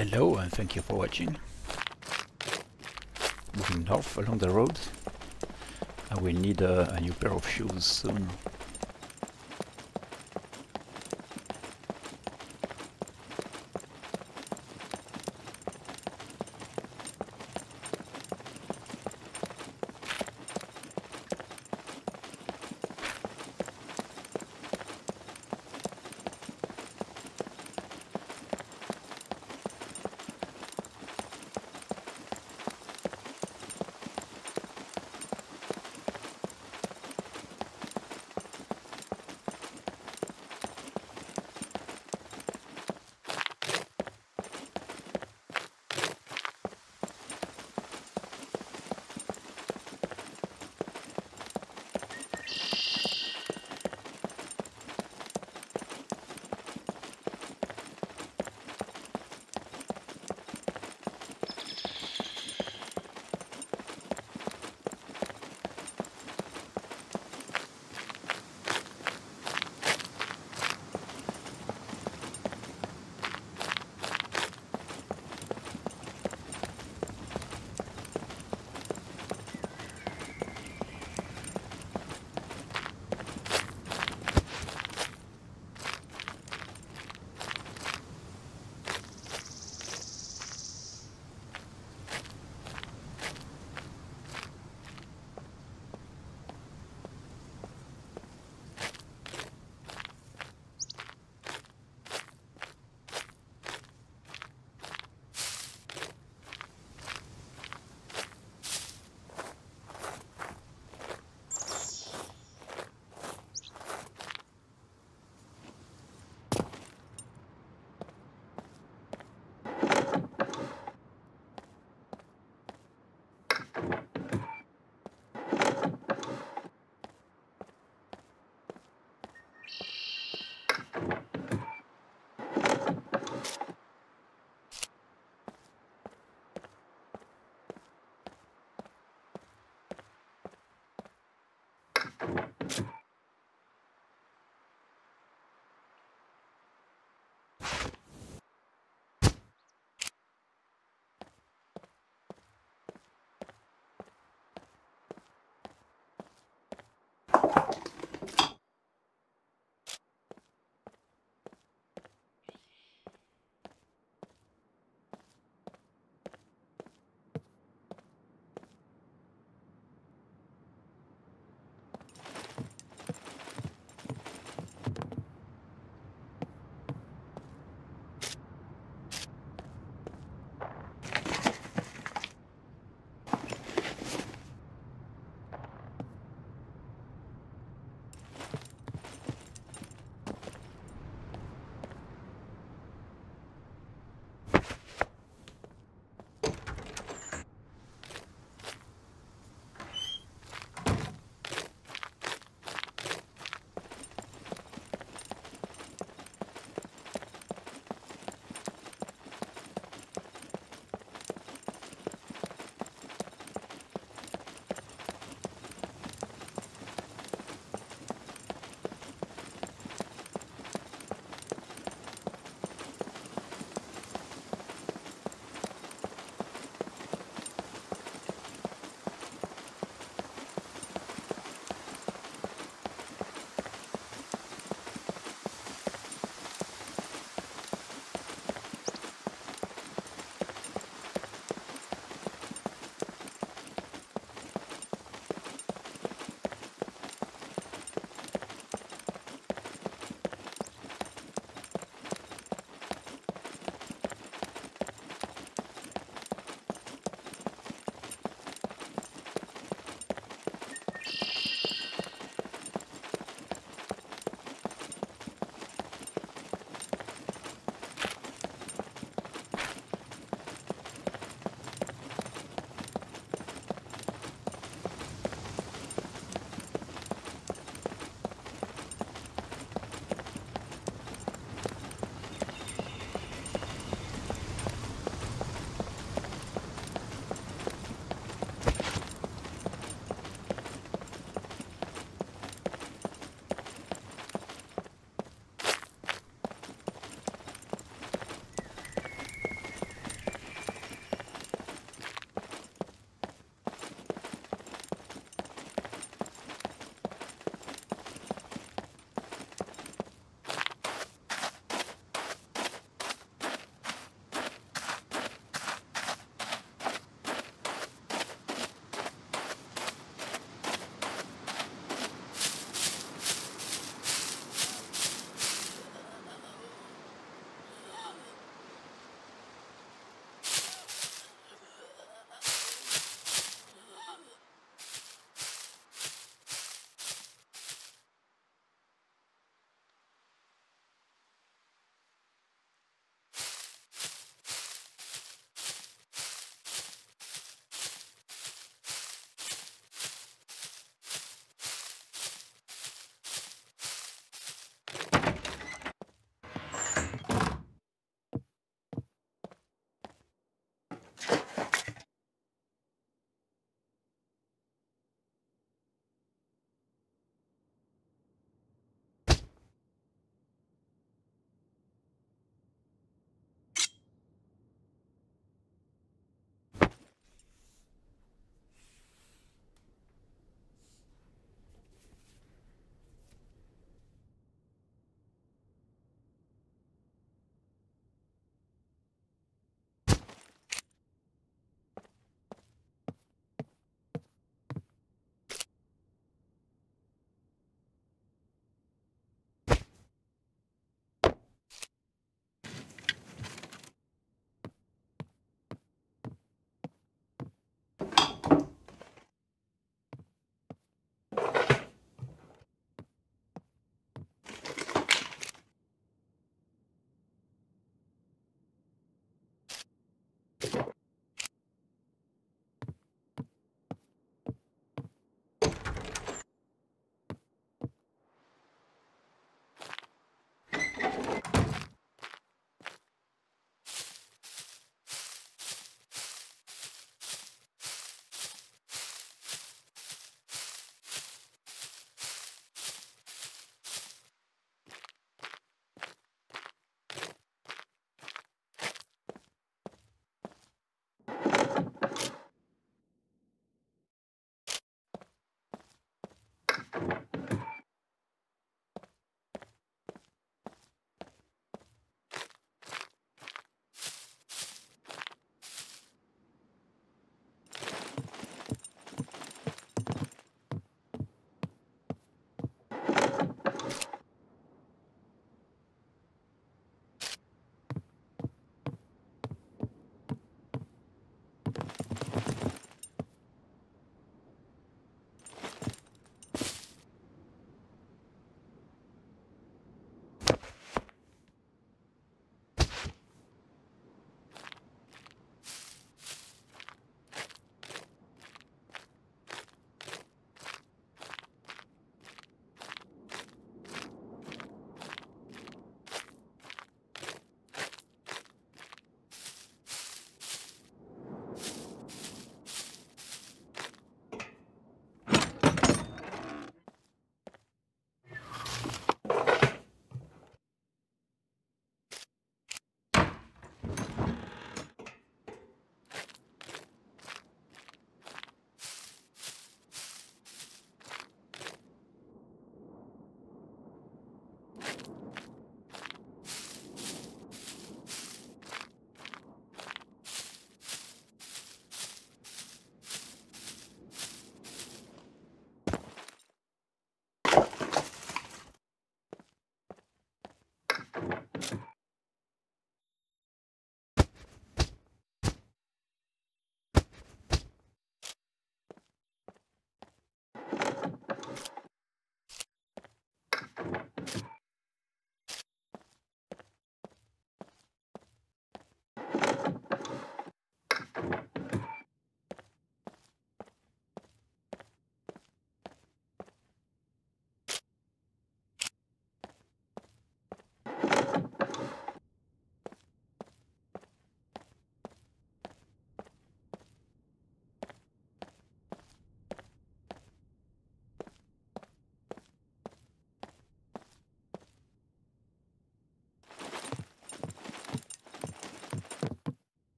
Hello and thank you for watching. Moving north along the road. I will need a, a new pair of shoes soon.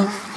Uh-huh.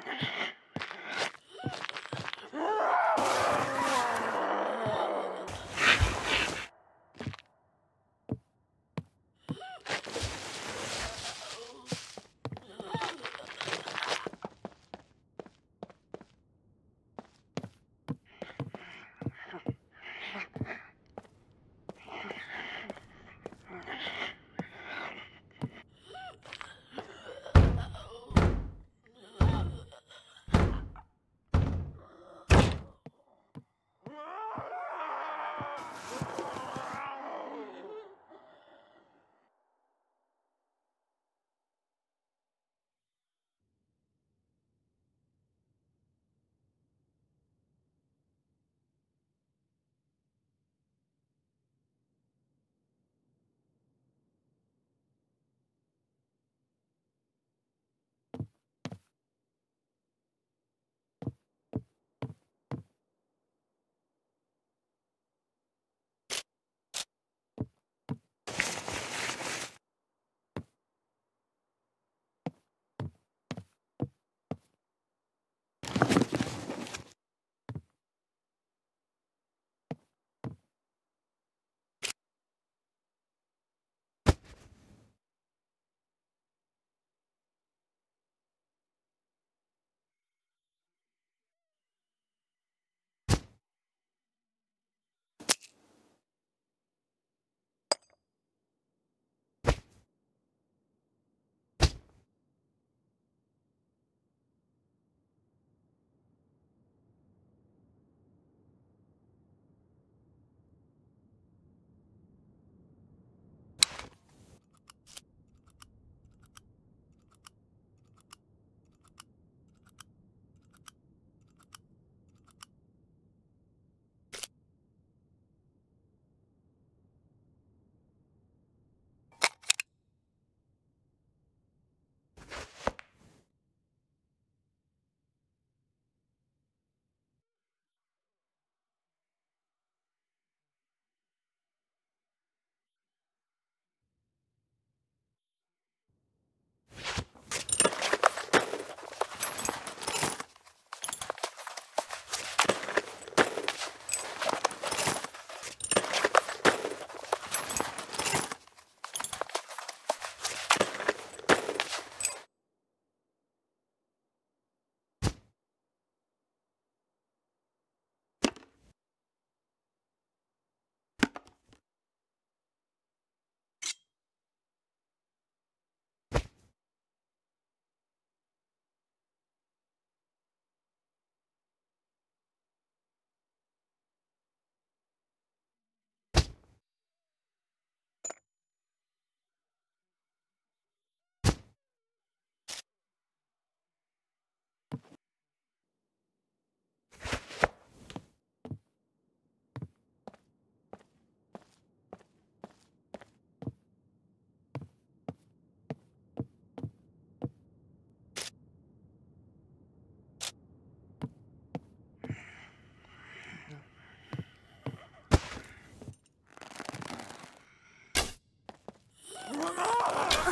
Okay.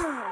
Wow.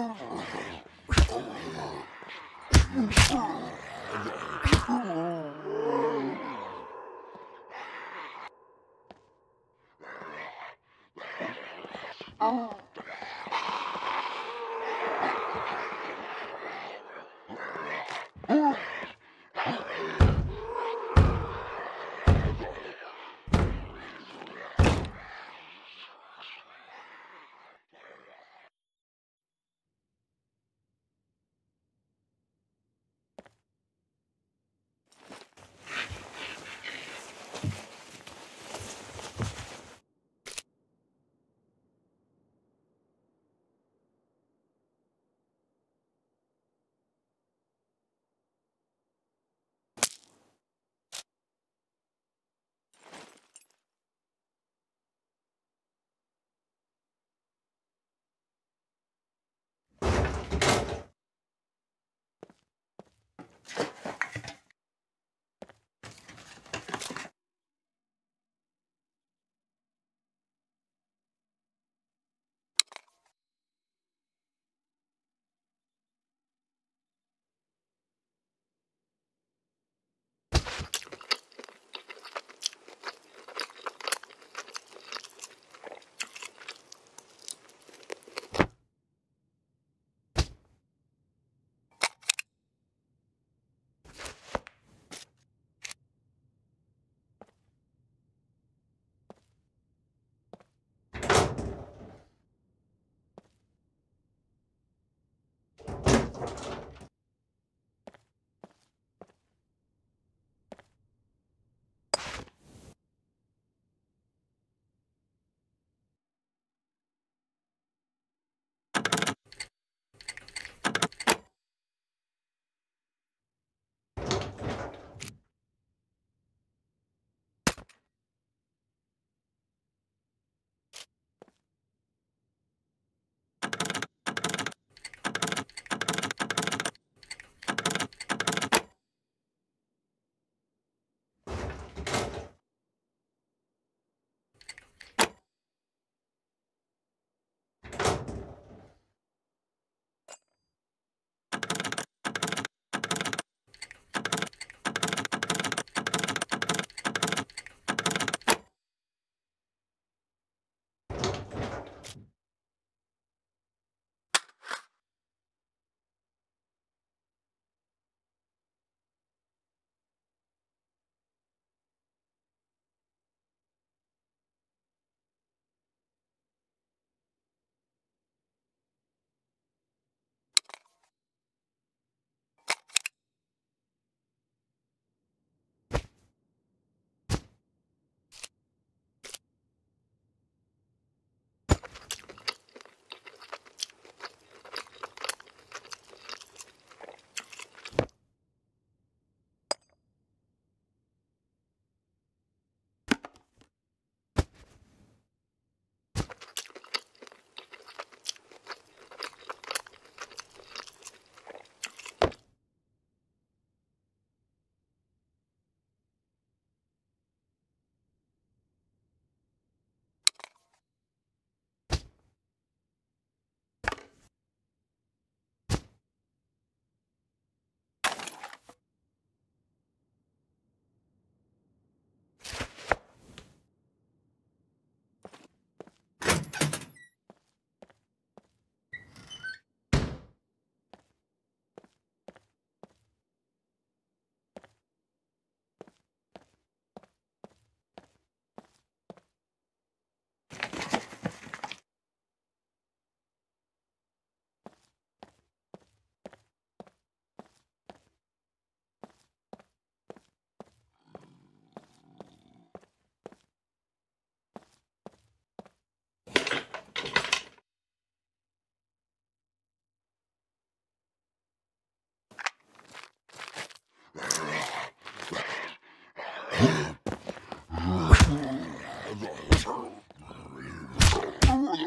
Oh, my God.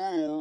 go.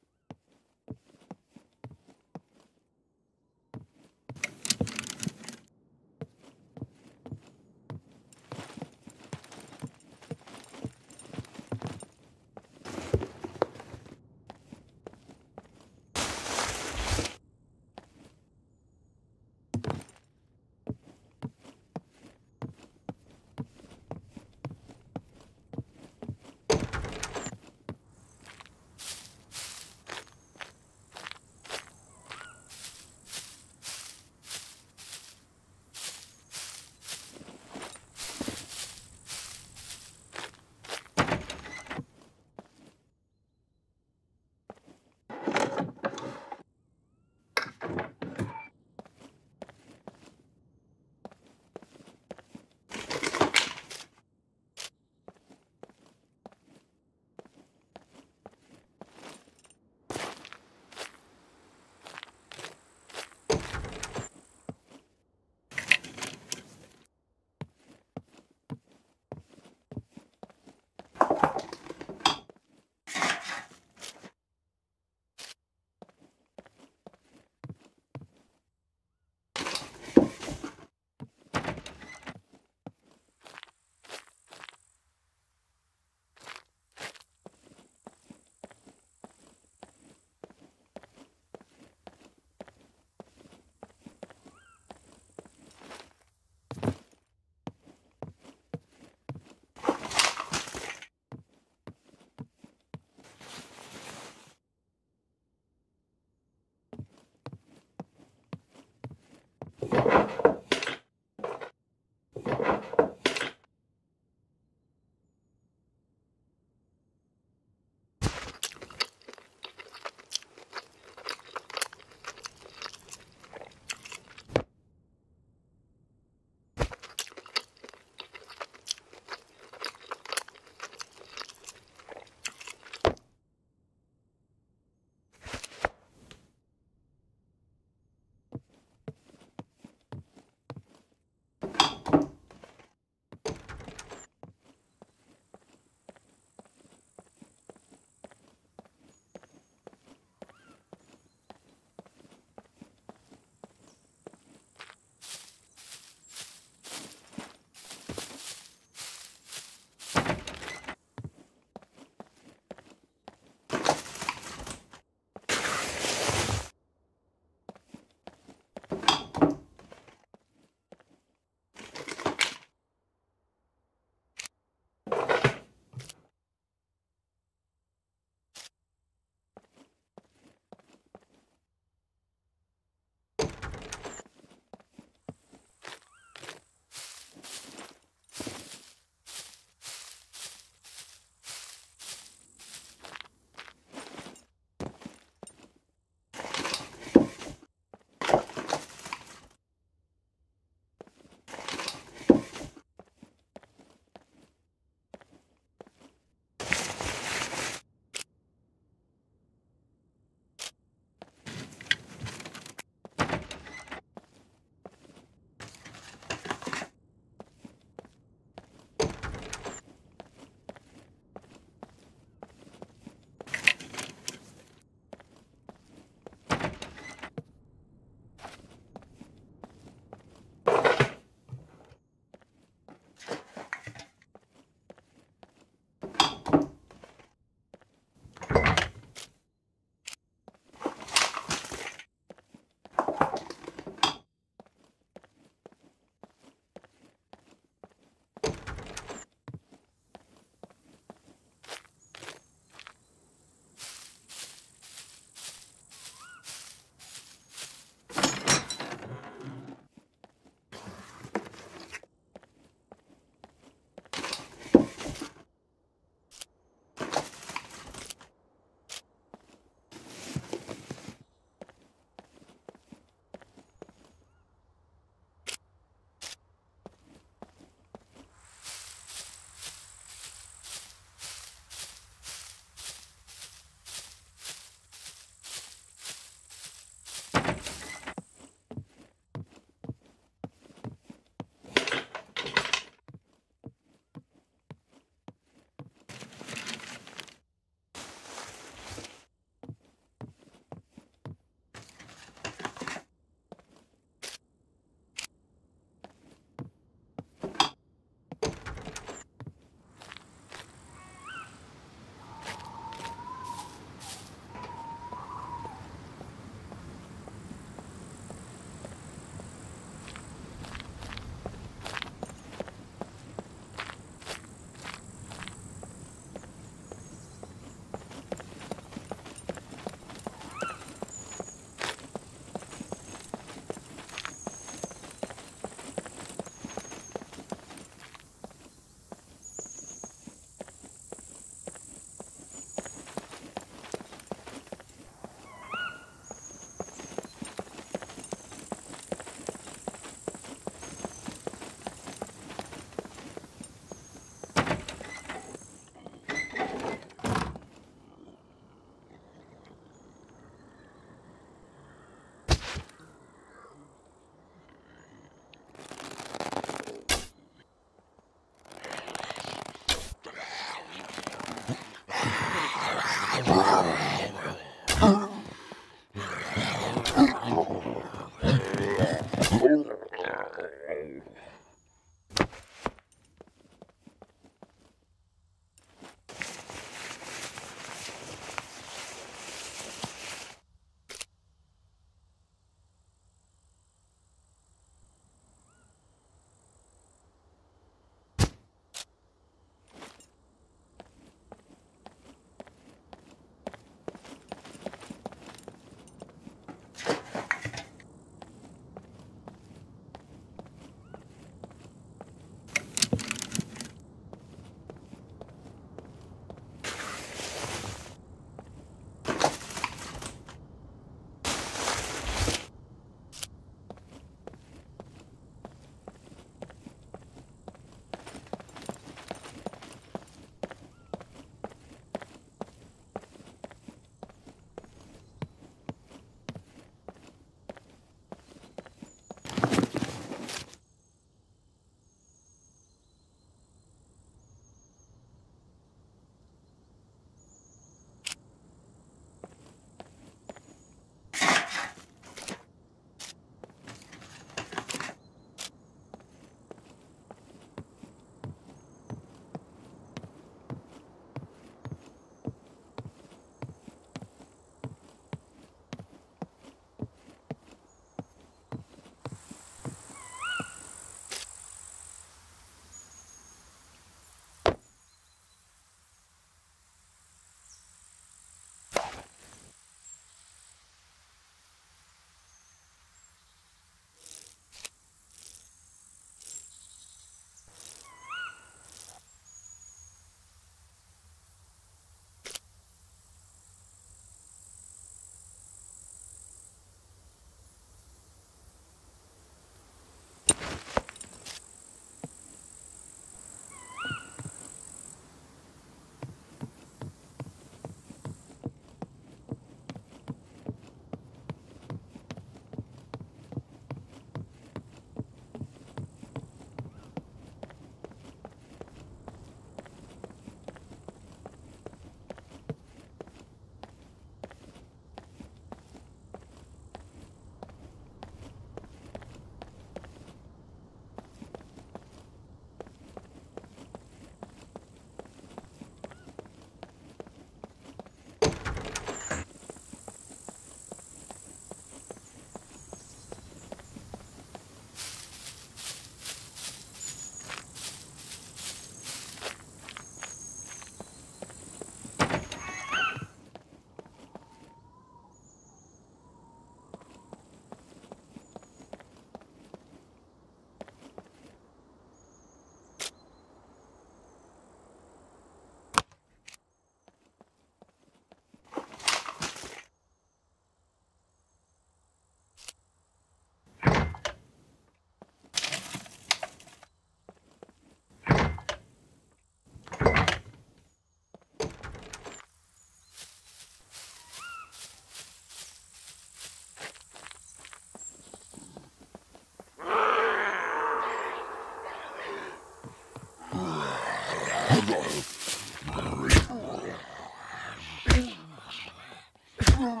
Oh,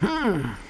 Mm.